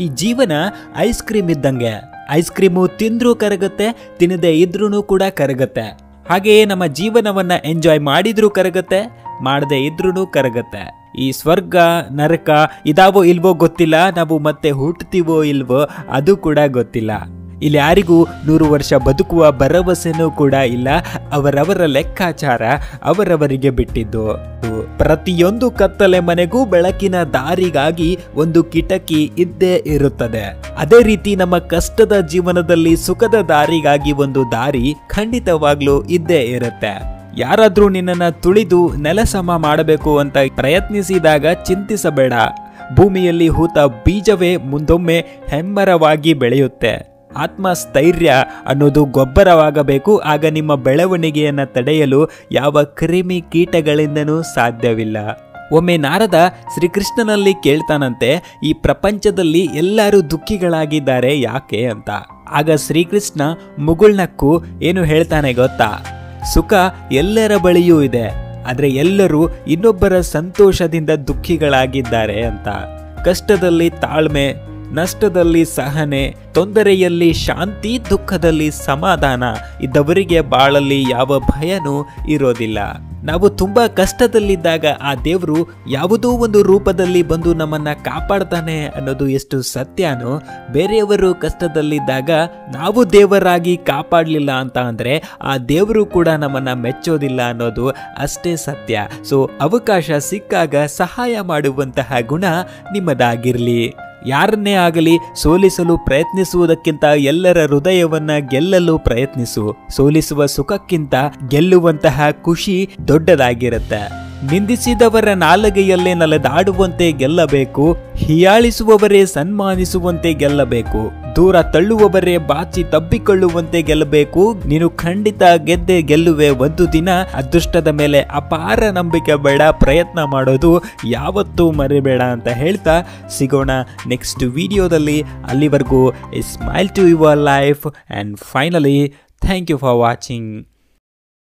ಈ ಜೀವನ ice cream ಇದ್ದಂಗೆ. ಐಸ್ ಕ್ರೀಮು ತಿಂದ್ರೂ ಕರಗುತ್ತೆ, ತಿನ್ನದೇ ಇದ್ರೂ ಕೂಡ ಕರಗುತ್ತೆ. ಹಾಗೆಯೇ ನಮ್ಮ ಜೀವನವನ್ನ ಎಂಜಾಯ್ ಮಾಡಿದ್ರೂ ಕರಗತ್ತೆ, ಮಾಡದೇ ಇದ್ರೂ ಕರಗತ್ತೆ. ಈ ಸ್ವರ್ಗ, ನರಕ ಇದಾವೋ ಇಲ್ವೋ ಗೊತ್ತಿಲ್ಲ, ನಾವು ಮತ್ತೆ ಹುಟ್ಟುತ್ತೀವೋ ಇಲ್ವೋ ಅದು ಕೂಡ ಗೊತ್ತಿಲ್ಲ. ಇಲ್ಲಿ ಯಾರಿಗೂ ನೂರು ವರ್ಷ ಬದುಕುವ ಭರವಸೆನೂ ಕೂಡ ಇಲ್ಲ. ಅವರವರ ಲೆಕ್ಕಾಚಾರ ಅವರವರಿಗೆ ಬಿಟ್ಟಿದ್ದು. ಪ್ರತಿಯೊಂದು ಕತ್ತಲೆ ಮನೆಗೂ ಬೆಳಕಿನ ದಾರಿಗಾಗಿ ಒಂದು ಕಿಟಕಿ ಇದ್ದೇ ಇರುತ್ತದೆ. ಅದೇ ರೀತಿ ನಮ್ಮ ಕಷ್ಟದ ಜೀವನದಲ್ಲಿ ಸುಖದ ದಾರಿಗಾಗಿ ಒಂದು ದಾರಿ ಖಂಡಿತವಾಗ್ಲೂ ಇದ್ದೇ ಇರುತ್ತೆ. ಯಾರಾದ್ರೂ ನಿನ್ನನ್ನು ತುಳಿದು ನೆಲಸಮ ಮಾಡಬೇಕು ಅಂತ ಪ್ರಯತ್ನಿಸಿದಾಗ ಚಿಂತಿಸಬೇಡ. ಭೂಮಿಯಲ್ಲಿ ಹೂತ ಬೀಜವೇ ಮುಂದೊಮ್ಮೆ ಹೆಮ್ಮರವಾಗಿ ಬೆಳೆಯುತ್ತೆ. ಆತ್ಮಸ್ಥೈರ್ಯ ಅನ್ನೋದು ಗೊಬ್ಬರವಾಗಬೇಕು. ಆಗ ನಿಮ್ಮ ಬೆಳವಣಿಗೆಯನ್ನು ತಡೆಯಲು ಯಾವ ಕ್ರಿಮಿ ಕೀಟಗಳಿಂದನೂ ಸಾಧ್ಯವಿಲ್ಲ. ಒಮ್ಮೆ ನಾರದ ಶ್ರೀಕೃಷ್ಣನಲ್ಲಿ ಕೇಳ್ತಾನಂತೆ, ಈ ಪ್ರಪಂಚದಲ್ಲಿ ಎಲ್ಲರೂ ದುಃಖಿಗಳಾಗಿದ್ದಾರೆ ಯಾಕೆ ಅಂತ. ಆಗ ಶ್ರೀಕೃಷ್ಣ ಮುಗುಳ್ನಕ್ಕು ಏನು ಹೇಳ್ತಾನೆ ಗೊತ್ತಾ? ಸುಖ ಎಲ್ಲರ ಬಳಿಯೂ ಇದೆ, ಆದರೆ ಎಲ್ಲರೂ ಇನ್ನೊಬ್ಬರ ಸಂತೋಷದಿಂದ ದುಃಖಿಗಳಾಗಿದ್ದಾರೆ ಅಂತ. ಕಷ್ಟದಲ್ಲಿ ತಾಳ್ಮೆ ನಷ್ಟದಲ್ಲಿ ಸಹನೆ, ತೊಂದರೆಯಲ್ಲಿ ಶಾಂತಿ, ದುಃಖದಲ್ಲಿ ಸಮಾಧಾನ, ಇದ್ದವರಿಗೆ ಬಾಳಲ್ಲಿ ಯಾವ ಭಯನೂ ಇರೋದಿಲ್ಲ. ನಾವು ತುಂಬಾ ಕಷ್ಟದಲ್ಲಿದ್ದಾಗ ಆ ದೇವರು ಯಾವುದೋ ಒಂದು ರೂಪದಲ್ಲಿ ಬಂದು ನಮ್ಮನ್ನ ಕಾಪಾಡ್ತಾನೆ ಅನ್ನೋದು ಎಷ್ಟು ಸತ್ಯನೋ, ಬೇರೆಯವರು ಕಷ್ಟದಲ್ಲಿದ್ದಾಗ ನಾವು ದೇವರಾಗಿ ಕಾಪಾಡಲಿಲ್ಲ ಅಂತ ಅಂದ್ರೆ ಆ ದೇವರು ಕೂಡ ನಮ್ಮನ್ನ ಮೆಚ್ಚೋದಿಲ್ಲ ಅನ್ನೋದು ಅಷ್ಟೇ ಸತ್ಯ. ಸೊ ಅವಕಾಶ ಸಿಕ್ಕಾಗ ಸಹಾಯ ಮಾಡುವಂತಹ ಗುಣ ನಿಮ್ಮದಾಗಿರ್ಲಿ. ಯಾರನ್ನೇ ಆಗಲಿ ಸೋಲಿಸಲು ಪ್ರಯತ್ನಿಸುವುದಕ್ಕಿಂತ ಎಲ್ಲರ ಹೃದಯವನ್ನ ಗೆಲ್ಲಲು ಪ್ರಯತ್ನಿಸು. ಸೋಲಿಸುವ ಸುಖಕ್ಕಿಂತ ಗೆಲ್ಲುವಂತಹ ಖುಷಿ ದೊಡ್ಡದಾಗಿರುತ್ತೆ. ನಿಂದಿಸಿದವರ ನಾಲಗೆಯಲ್ಲೇ ನಲೆದಾಡುವಂತೆ ಗೆಲ್ಲಬೇಕು, ಹಿಯಾಳಿಸುವವರೇ ಸನ್ಮಾನಿಸುವಂತೆ ಗೆಲ್ಲಬೇಕು. ದೂರ ತಳ್ಳುವವರೇ ಬಾಚಿ ತಬ್ಬಿಕೊಳ್ಳುವಂತೆ ಗೆಲ್ಲಬೇಕು. ನೀನು ಖಂಡಿತ ಗೆದ್ದೆ ಗೆಲ್ಲುವೆ ಒಂದು ದಿನ. ಅದೃಷ್ಟದ ಮೇಲೆ ಅಪಾರ ನಂಬಿಕೆ ಬೇಡ. ಪ್ರಯತ್ನ ಮಾಡೋದು ಯಾವತ್ತೂ ಮರಿಬೇಡ ಅಂತ ಹೇಳ್ತಾ ಸಿಗೋಣ ನೆಕ್ಸ್ಟ್ ವಿಡಿಯೋದಲ್ಲಿ. ಅಲ್ಲಿವರೆಗೂ smile to your life and finally thank you for watching